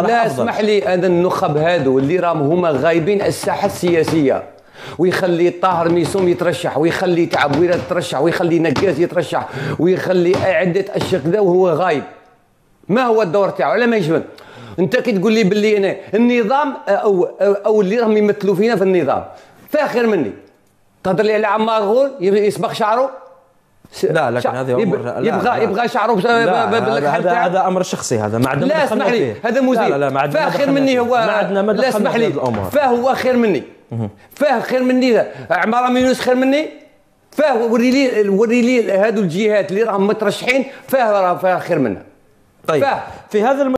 لا. اسمح لي هذا النخب هادو اللي راهم هما غايبين الساحة السياسية. ويخلي طاهر ميسوم يترشح ويخلي تعبويره يترشح ويخلي نقاز يترشح ويخلي عده اشياء وهو غايب. ما هو الدور تاعو؟ على ما يجبن أنت كي تقول لي باللي أنا النظام أو أو اللي راهم يمثلوا فينا في النظام. فاخر مني. تهضر لي على عمار غول يسبق شعره؟ لا لكن هذه امور لا يبغى لا. يبغى شعره هذا هذا, أمر شخصي هذا ما عندنا لا اسمح لي. هذا مزيد لا لا, ما عندنا فاخر مني. هو ما عندنا ما لا اسمح لي فهو خير مني فاه خير مني ذا. عمار ميونس خير مني فاه وري لي وري لي هذو الجهات اللي راهم مترشحين فاه راه فاه خير منا طيب فاه. في هذا الم...